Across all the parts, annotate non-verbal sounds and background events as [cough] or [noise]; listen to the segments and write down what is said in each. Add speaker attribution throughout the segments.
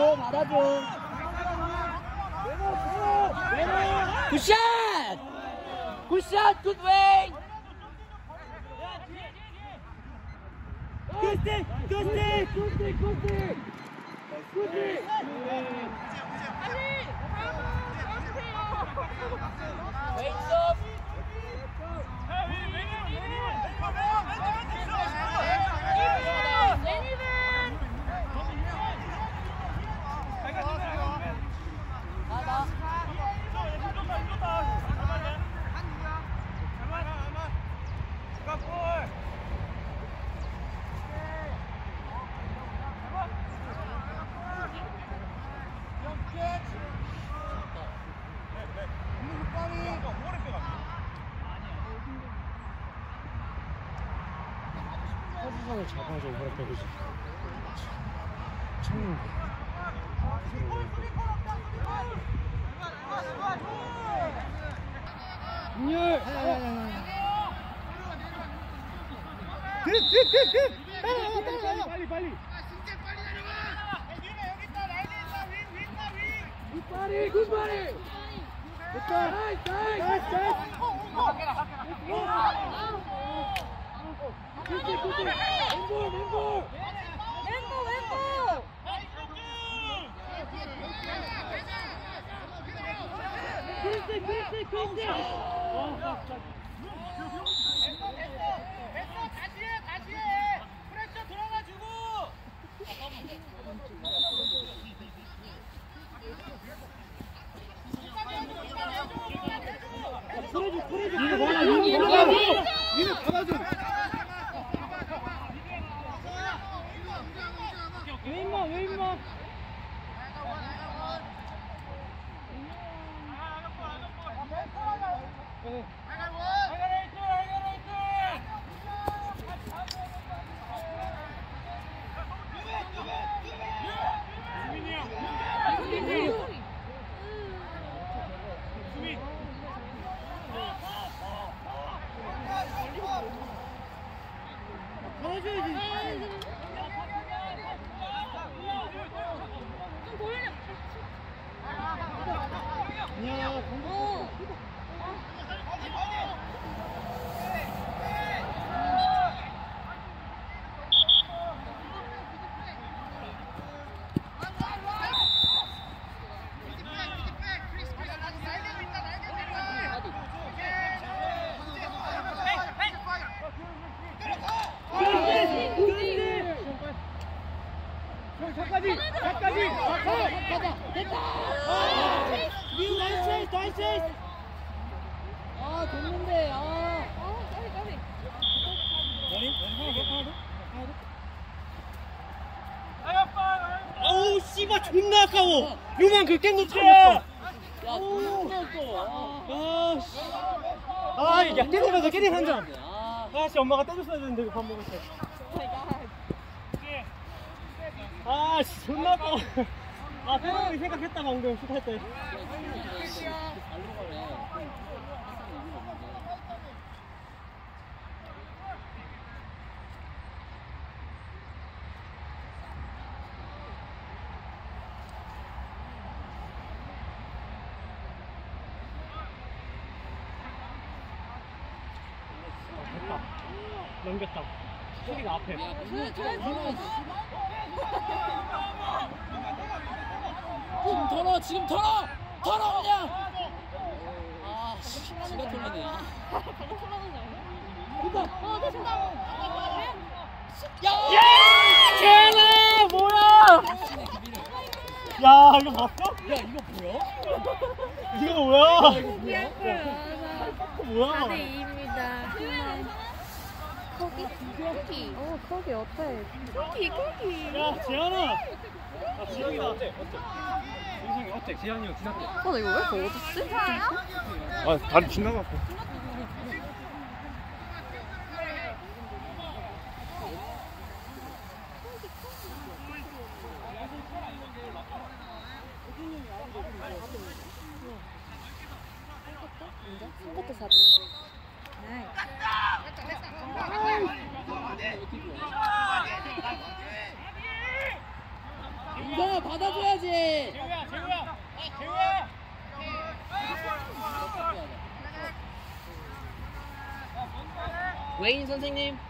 Speaker 1: 받아줘 받아줘 굿샷 굿샷 굿웨이 굿스틱 굿스틱 굿스틱 굿스틱 굿스틱
Speaker 2: 사진상을 잡아줘 그렇게 그지 참는 윤열 빨리 빨리 빨리 굿바리 굿바리 굿바 나이스 나이스 크리스 크리스 니네 뭐야 니네 받아줘 니네 받아줘 왜 임마 왜 임마 네. 받아줘야지 아니야 공부 저까지 저까지 가자 됐다 민 나이스 나이스 아 됐는데 아 아우 씨발 존나 아까워. 요만 그 깬거 참았어. 또 아씨. 아야 깨내면서 깨내 한점. 아씨 엄마가 때렸어야 되는데 밥 먹을 때 아씨 존나 아까워. 아 때려보기 생각했다 방금 슛할 때 됐다 넘겼다 저기가 앞에.
Speaker 1: 지금 털어 지금 털어! 털어 그냥! 아 씨, 지가 털리네. 아. 야!
Speaker 2: 쟤네 뭐야? 야 이거 봤어?
Speaker 1: 야 이거 뭐야?
Speaker 2: 이거 뭐야?
Speaker 3: 포기할 거야.
Speaker 2: 이거 뭐야?
Speaker 3: 4대 2입니다. 거기? 거기. 어, 거기 어때? 거기, 거기.
Speaker 2: 야 재현아 아 지영이다 어때? 어때? 인상이 어때? 재현이 형 지났대
Speaker 3: 어, 나 이거 왜 이렇게 어둡지?
Speaker 2: 아 다리 지나갔고
Speaker 3: 손부터 사진.
Speaker 1: 이거 받아줘야지. 재우야
Speaker 3: 재우야 재우야 웨인 선생님.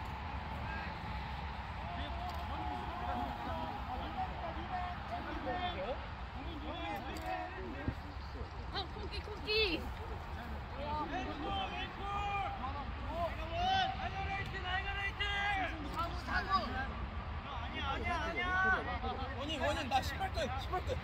Speaker 2: 원인 원인 나 신발 끝 신발 끝아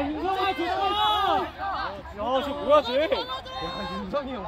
Speaker 2: 윤성아 좋다 야저 뭐야 쟤야 윤성이 형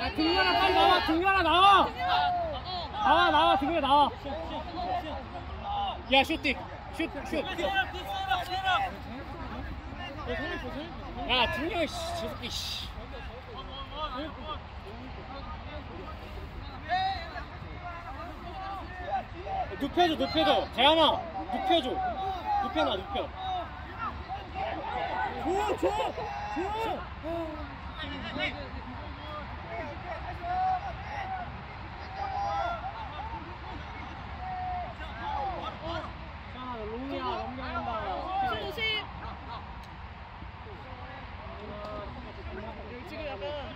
Speaker 2: 야 등현아 빨리 나와 등현아 나와. 나와 나와 등현아 나와. 야 슈팅 슛슛 야 등현아 씨저 새끼 씨 눕혀줘 눕혀줘 재현아 눕혀줘 눕혀놔 눕혀 줘 줘! 줘! 자, 롱이야, 넘겨간다.
Speaker 3: 조심. 지금 약간.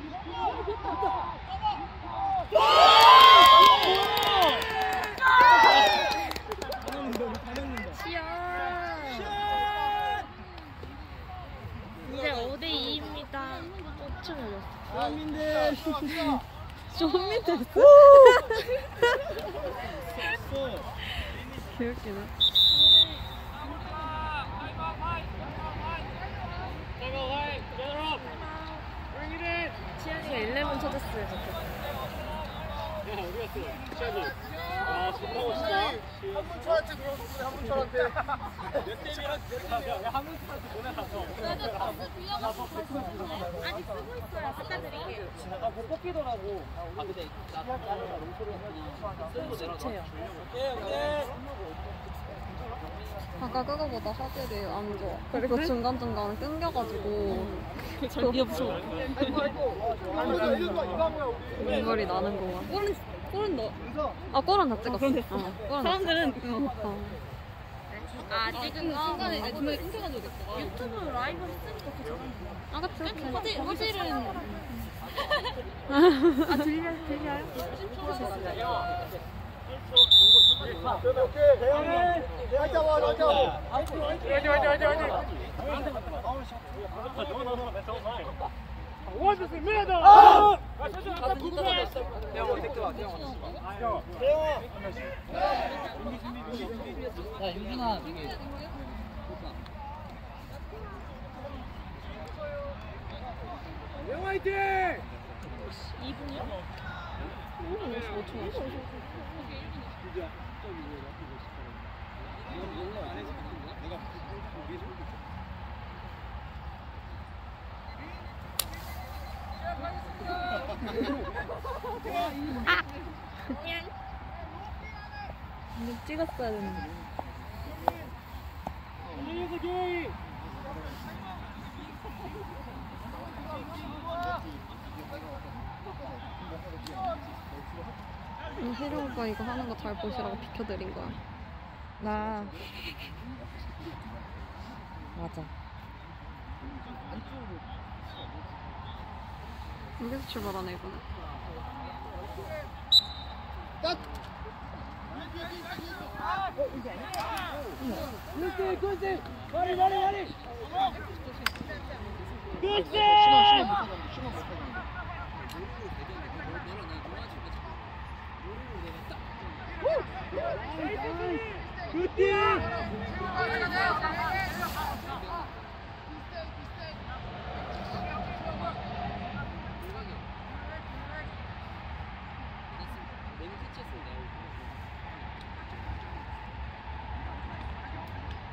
Speaker 3: 시야. 이제 5대 2입니다. 5층
Speaker 2: 한민대
Speaker 3: 쇼미 됐어? 개웃기네. 치안이가 11 찾았어요, 좋겠다.
Speaker 2: 아, 존나 멋있다. 한문철한테 들어왔어, 한문철한테. 몇 대미랑 야, 한문철한테 보내놨어.
Speaker 3: 아니, 쓰고 있어요. 갖다 드릴게요.
Speaker 2: 나 그거 뽑히더라고. 아, 근데 나 쓰는 거 내려가. 오케이, 오케이.
Speaker 3: 아까 그거보다 화질이 안 좋아. 그리고 중간중간 끊겨가지고 전기 없어. [laughs] 눈물이 나는 거야. 골은 너. 아 골은 다 찍었어. 어, 사람들은 어. 아직은 중간에 아니, 중간에 끊겨가지고 됐어. 유튜브 라이브 했으니까 괜찮아. 아 그치. 화질 화질은 아 들려 들려요?
Speaker 2: 오케이, 오케이. 대형이. 대형이 와, 나자. 화이팅, 화이팅, 화이팅, 화이팅, 화이팅. 아! 대형 와, 대형. 대형.
Speaker 1: 야, 유준아, 저기.
Speaker 2: 대형 화이팅!
Speaker 3: 2분이요? 5분 55초. 근데 찍었어야 되는데. 응, 혜령 오빠 이거 하는 거 잘 보시라고 비켜드린 거야. 나. 맞아. 여기서 출발하네, 이거는.
Speaker 2: 굿지, 굿지. 머리, 머리, 머리. 굿지! 굿지!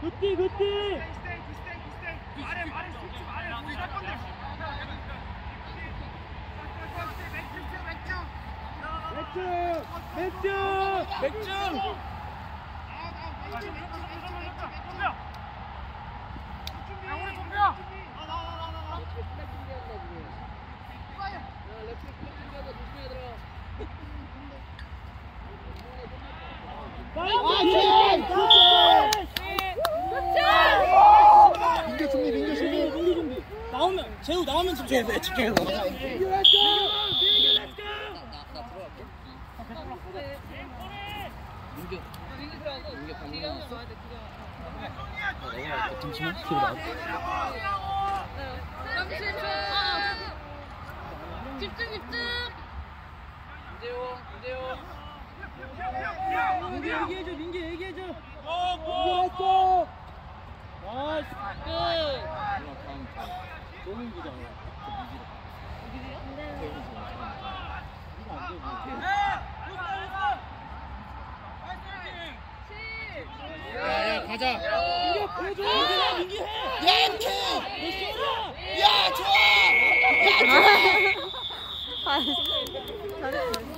Speaker 2: 굿띠 굿띠 맥주 맥주
Speaker 1: 맥주
Speaker 2: 민규 준비 민규 준비 민규 준비
Speaker 1: 나오면 재우 나오면 집중해야 돼 집중해서
Speaker 2: 민규 민규
Speaker 1: 방금 나왔어? 어, 잠시만 뒤로 나와
Speaker 3: 집중 집중.
Speaker 1: 이재호 이재호
Speaker 2: 민규 얘기해줘 민규 얘기해줘 민규 렛츠고 나이스
Speaker 1: 너무 이기잖아 야야 가자
Speaker 2: 민규
Speaker 1: 해야 좋아
Speaker 3: 아.